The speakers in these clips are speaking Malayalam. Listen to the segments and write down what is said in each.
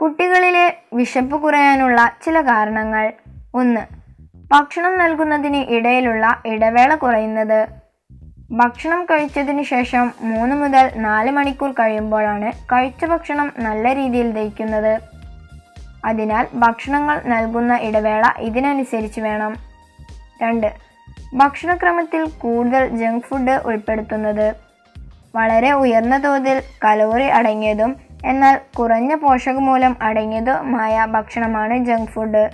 കുട്ടികളിലെ വിശപ്പ് കുറയാനുള്ള ചില കാരണങ്ങൾ. ഒന്ന് ഭക്ഷണം നൽകുന്നതിന് ഇടയിലുള്ള ഇടവേള കുറയുന്നത്. ഭക്ഷണം കഴിച്ചതിന് ശേഷം മൂന്ന് മുതൽ നാല് മണിക്കൂർ കഴിയുമ്പോഴാണ് കഴിച്ച ഭക്ഷണം നല്ല രീതിയിൽ ദഹിക്കുന്നത്. അതിനാൽ ഭക്ഷണങ്ങൾ നൽകുന്ന ഇടവേള ഇതിനനുസരിച്ച് വേണം. രണ്ട് ഭക്ഷണക്രമത്തിൽ കൂടുതൽ ജങ്ക് ഫുഡ് ഉൾപ്പെടുത്തുന്നത്. വളരെ ഉയർന്ന തോതിൽ കലോറി അടങ്ങിയതും എന്നാൽ കുറഞ്ഞ പോഷകമൂലം അടങ്ങിയതുമായ ഭക്ഷണമാണ് ജങ്ക് ഫുഡ്.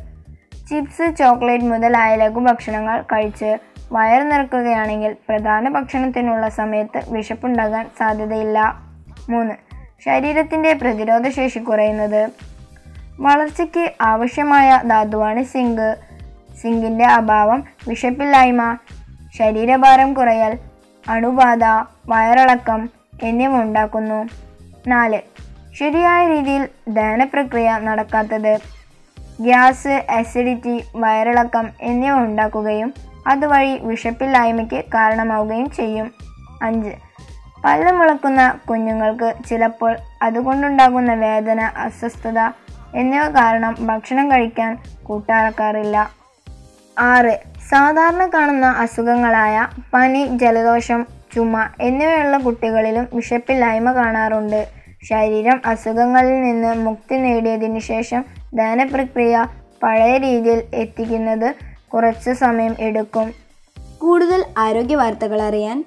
ചിപ്സ് ചോക്ലേറ്റ് മുതലായ ലഘുഭക്ഷണങ്ങൾ കഴിച്ച് വയർ നിറക്കുകയാണെങ്കിൽ പ്രധാന ഭക്ഷണത്തിനുള്ള സമയത്ത് വിശപ്പുണ്ടാകാൻ സാധ്യതയില്ല. മൂന്ന് ശരീരത്തിന്റെ പ്രതിരോധശേഷി കുറയുന്നത്. വളർച്ചയ്ക്ക് ആവശ്യമായ ധാതുവാണ് സിങ്ക്. സിങ്കിന്റെ അഭാവം വിശപ്പില്ലായ്മ ശരീരഭാരം കുറയൽ അണുബാധ വയറിളക്കം എന്നിവ ഉണ്ടാക്കുന്നു. നാല് ശരിയായ രീതിയിൽ ദഹനപ്രക്രിയ നടക്കാത്തത് ഗ്യാസ് അസിഡിറ്റി വയറിളക്കം എന്നിവ ഉണ്ടാക്കുകയും അതുവഴി വിഷപ്പില്ലായ്മയ്ക്ക് കാരണമാവുകയും ചെയ്യും. അഞ്ച്. പല്ല് മുളക്കുന്ന കുഞ്ഞുങ്ങൾക്ക് ചിലപ്പോൾ അതുകൊണ്ടുണ്ടാകുന്ന വേദന അസ്വസ്ഥത എന്നിവ കാരണം ഭക്ഷണം കഴിക്കാൻ കൂട്ടാറക്കാറില്ല ആറ്. സാധാരണ കാണുന്ന അസുഖങ്ങളായ പനി ജലദോഷം ചുമ എന്നിവയുള്ള കുട്ടികളിലും വിശപ്പില്ലായ്മ കാണാറുണ്ട്. ശരീരം അസുഖങ്ങളിൽ നിന്ന് മുക്തി നേടിയതിനു ശേഷം ദഹനപ്രക്രിയ പഴയ രീതിയിൽ എത്തിക്കുന്നത് കുറച്ച് സമയം എടുക്കും. കൂടുതൽ ആരോഗ്യ വാർത്തകൾ അറിയാൻ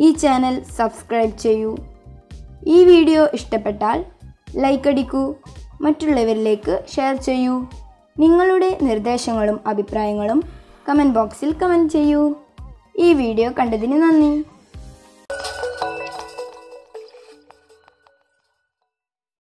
ഈ ചാനൽ സബ്സ്ക്രൈബ് ചെയ്യൂ. ഈ വീഡിയോ ഇഷ്ടപ്പെട്ടാൽ ലൈക്ക് അടിക്കൂ. മറ്റുള്ളവരിലേക്ക് ഷെയർ ചെയ്യൂ. നിങ്ങളുടെ നിർദ്ദേശങ്ങളും അഭിപ്രായങ്ങളും കമന്റ് ബോക്സിൽ കമന്റ് ചെയ്യൂ. ഈ വീഡിയോ കണ്ടതിന് നന്ദി.